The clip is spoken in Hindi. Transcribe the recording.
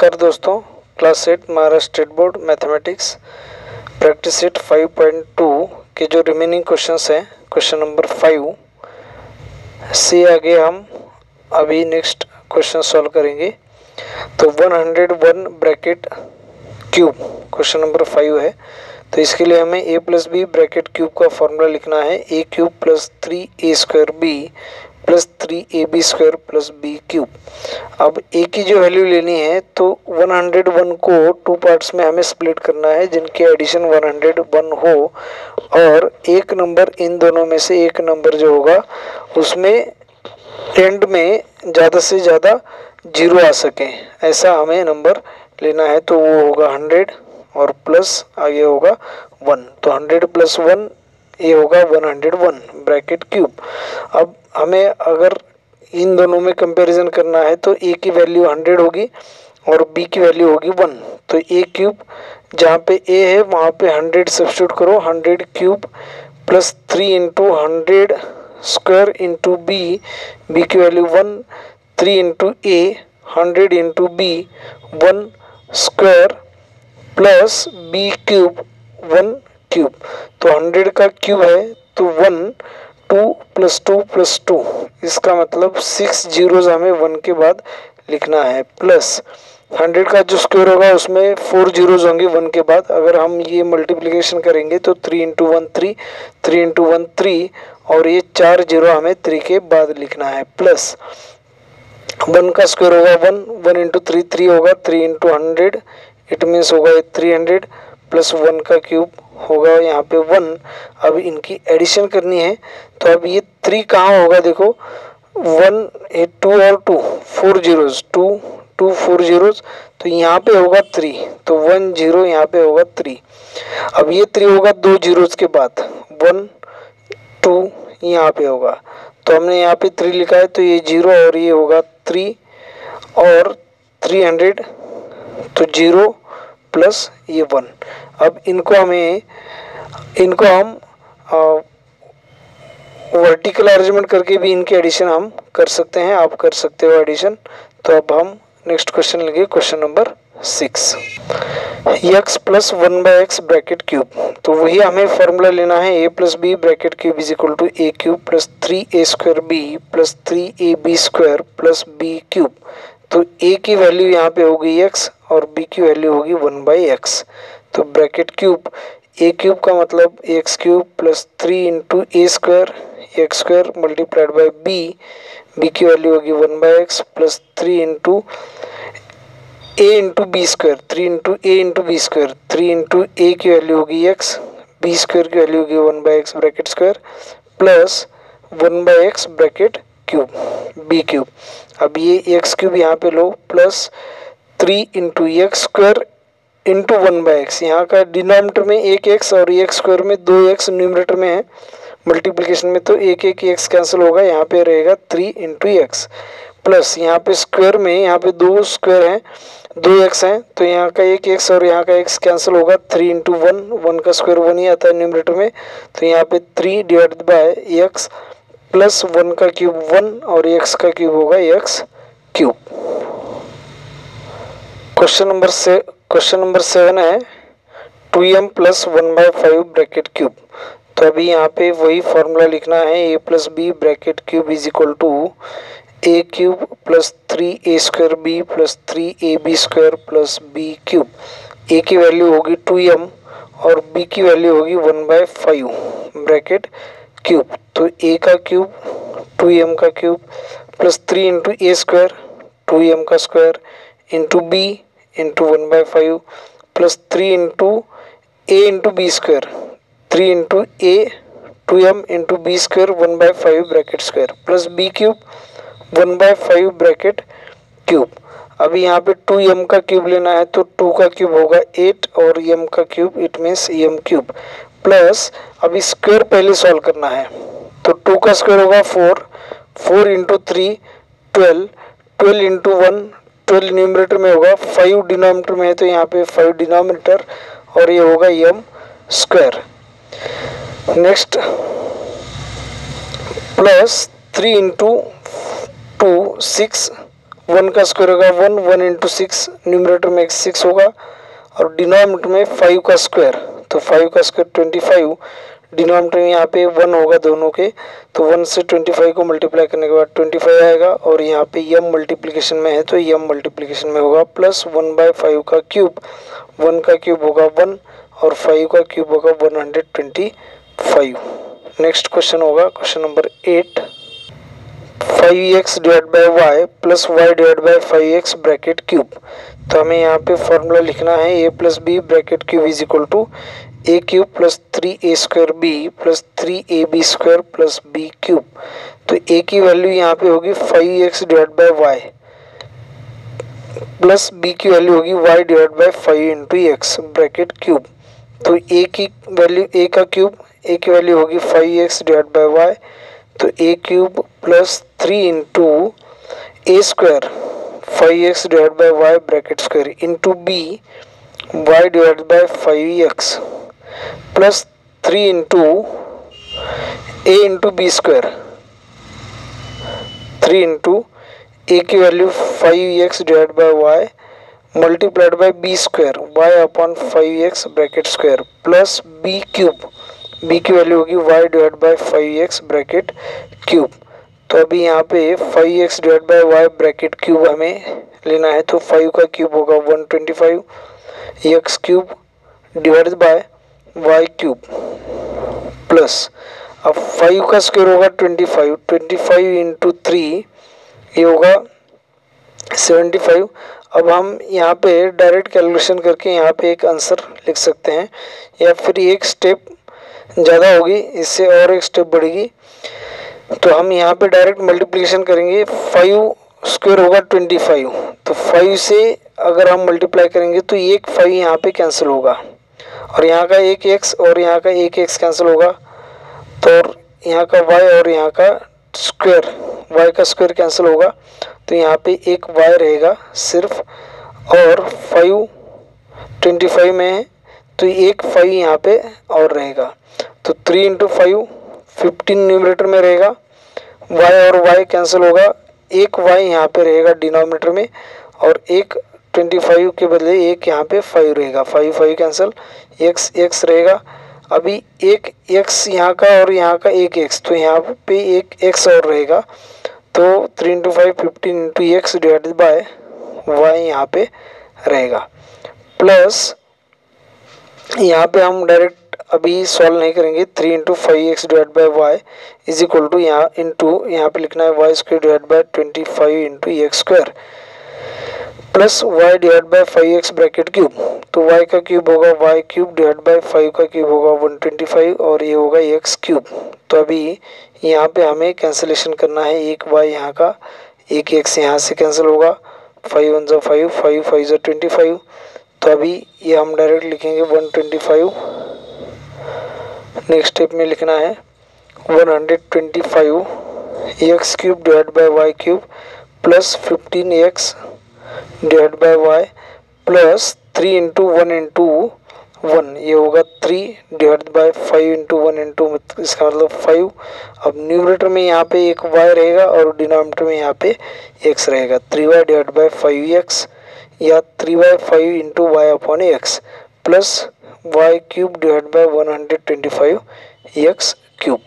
नमस्कार दोस्तों class eight Maharashtra state board mathematics practice set 5.2 के जो रिमेनिंग क्वेश्चंस हैं क्वेश्चन नंबर फाइव से आगे हम अभी नेक्स्ट क्वेश्चन सॉल्व करेंगे। तो 101 bracket cube question number five है। तो इसके लिए हमें A plus B bracket cube का फॉर्मूला लिखना है। A cube plus three A square B plus three A B square plus B cube अब ए की जो वैल्यू लेनी है तो 101 को टू पार्ट्स में हमें स्प्लिट करना है, जिनके एडिशन 101 हो, और एक नंबर इन दोनों में से एक नंबर जो होगा, उसमें एंड में ज़्यादा से ज़्यादा ज़ीरो आ सके। ऐसा हमें नंबर लेना है तो वो होगा 100 और प्लस आगे होगा वन तो 100 प्लस 1 ये होगा 101 ब्रैकेट क्यूब अब हमें अगर इन दोनों में कंपैरिजन करना है तो ए की वैल्यू 100 होगी और बी की वैल्यू होगी 1 तो ए क्यूब जहाँ पे ए है, वहाँ पे 100 सब्सिट्यूट करो 100 cube plus three into hundred square into B B की value 1 three into A hundred into B one square plus B cube one cube तो हंड्रेड का क्यूब है तो one two plus two plus two इसका मतलब सिक्स जीरोज हमें वन के बाद लिखना है प्लस हंड्रेड का जो स्क्वायर होगा, उसमें फोर जीरोज होंगे वन के बाद। अगर हम ये मल्टीप्लिकेशन करेंगे तो three into one three three into one three और ये चार ज़ीरो हमें थ्री के बाद लिखना है प्लस वन का स्क्वायर होगा one one into three three होगा three into hundred it means होगा थ्री हंड्रेड प्लस वन का क्यूब होगा यहाँ पे वन। अब इनकी एडिशन करनी है। तो अब ये थ्री कहाँ होगा देखो। वन टू और two four zeros two two four zeros तो यहाँ पे होगा थ्री तो वन ज़ीरो यहाँ पे होगा थ्री अब ये थ्री होगा दो जीरोज के बाद। वन टू यहाँ पे होगा। तो हमने यहाँ पे थ्री लिखा है तो ये ज़ीरो और ये होगा थ्री और थ्री हंड्रेड तो ज़ीरो प्लस ये वन। अब इनको हमें, इनको हम वर्टिकल अरेंजमेंट करके भी इनके एडिशन हम कर सकते हैं। आप कर सकते हो एडिशन। तो अब हम नेक्स्ट क्वेश्चन लेंगे, question number six. X plus one by X bracket cube तो वही हमें फॉर्मूला लेना है। A plus B bracket cube is equal to A cube plus three A square B plus three A B square plus B cube तो ए की वैल्यू यहाँ पे होगी एक्स और बी की वैल्यू होगी वन बाई एक्स तो ब्रैकेट क्यूब ए क्यूब का मतलब X cube plus three into A square X square multiplied by B B की वैल्यू होगी one by X plus three into A into B square three into A into B square three into A की वैल्यू होगी एक्स बी स्क्वायर की वैल्यू होगी one by X bracket square plus one by X bracket cube B cube अब ये एक्स क्यूब यहाँ पे लो plus three into X square into one by X यहाँ का डिनोमीटर में एक एक्स और एक्स स्क्वायर में दो एक्स न्यूमरेटर में है. मल्टीप्लिकेशन में तो एक एक एक्स कैंसिल होगा, यहाँ पे रहेगा थ्री इंटू एक्स प्लस यहाँ पे स्क्वायर में, यहाँ पे दो स्क्वायर हैं, दो एक्स हैं तो यहाँ का एक एक्स और यहाँ का एक्स कैंसिल होगा थ्री इंटू वन वन का स्क्वायर वन ही आता है न्यूमरेटर में तो यहाँ पे three divided by X plus one का क्यूब वन और एक्स का क्यूब होगा एक्स क्यूब। क्वेश्चन नंबर से, क्वेश्चन नंबर सेवन है, two M plus one by five bracket cube. तो अभी यहाँ पे वही फॉर्मूला लिखना है, A plus B bracket cube is equal to A cube plus three A square B plus three A B square plus B cube. A की वैल्यू होगी टू एम और बी की वैल्यू होगी one by five bracket. Cube तो ए का क्यूब टू एम का cube plus three into A square two M का square into B into one by five plus three into A into B square three into A two M into B square one by five bracket square plus B cube one by five bracket cube अभी यहाँ पे टू एम का क्यूब लेना है तो टू का क्यूब होगा एट और एम का cube it means M cube plus अभी स्क्वायर पहले सॉल्व करना है। तो टू का स्क्वायर होगा four four into three twelve twelve into one twelve numerator में होगा फाइव डिनोमीटर में है तो यहाँ पे फाइव डिनोमीटर और ये होगा M square next plus three into two six one का स्क्वायर होगा one one into six numerator में सिक्स होगा, और डिनोमीटर में फाइव का स्क्वायर तो फाइव का स्क्वायर ट्वेंटी फाइव डिनोमीटर यहाँ पे वन होगा दोनों के तो वन से ट्वेंटी फाइव को मल्टीप्लाई करने के बाद ट्वेंटी फाइव आएगा और यहाँ पे यम मल्टीप्लिकेशन में है तो यम मल्टीप्लिकेशन में होगा प्लस वन बाय फाइव का क्यूब वन का क्यूब होगा वन और फाइव का क्यूब होगा one hundred twenty five next question होगा question number eight five X divide by Y plus Y divide by five X bracket cube तो हमें यहाँ पे फॉर्मूला लिखना है A plus B bracket cube is equal to A cube plus three A square B plus three A B square plus B cube तो ए की वैल्यू यहाँ पे होगी five X divide by Y plus B की वैल्यू होगी Y divide by five into X bracket cube तो ए की वैल्यू ए का क्यूब ए की वैल्यू होगी five X divide by Y तो A cube plus three into A square five X divide by Y bracket square into B Y divide by five X plus three into A into B square three into A की value five X divide by Y multiplied by B square Y upon five X bracket square plus B cube B की वैल्यू होगी Y divide by five X bracket cube तो अभी यहाँ पे five X divide by Y bracket cube हमें लेना है तो फाइव का क्यूब होगा one twenty five X cube divide by Y cube plus अब फाइव का स्क्वायर होगा twenty five twenty five into three ये होगा सेवेंटी फाइव अब हम यहाँ पे डायरेक्ट कैलकुलेशन करके यहाँ पे एक आंसर लिख सकते हैं, या फिर एक स्टेप ज़्यादा होगी, इससे और एक स्टेप बढ़ेगी। तो हम यहाँ पे डायरेक्ट मल्टीप्लिकेशन करेंगे फाइव स्क्वायर होगा ट्वेंटी फाइव तो फाइव से अगर हम मल्टीप्लाई करेंगे तो एक फाइव यहाँ पे कैंसिल होगा। और यहाँ का एक एक्स और यहाँ का एक एक्स कैंसिल होगा। तो यहाँ का वाई और यहाँ का स्क्वायर वाई का स्क्वायर कैंसिल होगा। तो यहाँ पे एक वाई रहेगा सिर्फ़। और फाइव ट्वेंटी फाइव में है तो एक फाइव यहाँ पे और रहेगा। तो three into five fifteen numerator में रहेगा। वाई और वाई कैंसिल होगा। एक वाई यहाँ पे रहेगा डिनोमीटर में और एक ट्वेंटी फाइव के बदले एक यहाँ पे फाइव रहेगा। Five five cancel X X रहेगा। अभी एक एक्स यहाँ का और यहाँ का एक एक्स तो यहाँ पे एक एक्स और रहेगा। तो three into five fifteen into X divided by Y यहाँ पे रहेगा। प्लस यहाँ पे हम डायरेक्ट अभी सॉल्व नहीं करेंगे। Three into five X divide by Y is equal to यहाँ इंटू यहाँ पे लिखना है Y square divide by twenty five into X square plus Y divide by five X bracket cube तो वाई का क्यूब होगा Y cube divide by five का क्यूब होगा वन ट्वेंटी फाइव और ये होगा एक्स क्यूब तो अभी यहाँ पे हमें कैंसिलेशन करना है। एक वाई यहाँ का, एक एक्स यहाँ से कैंसिल होगा। फाइव वन जो फाइव फाइव फाइव जो ट्वेंटी फाइव तो अभी ये हम डायरेक्ट लिखेंगे one twenty five next step में लिखना है। One hundred twenty five X cube divide by Y cube plus fifteen X divide by Y plus three into one into one ये होगा three divide by five into one into इसका मतलब फाइव अब न्यूमरेटर में यहाँ पे एक वाई रहेगा और डिनोमीटर में यहाँ पे एक्स रहेगा। Three Y divide by five X या three by five into Y upon X plus Y cube divide by one hundred twenty five X cube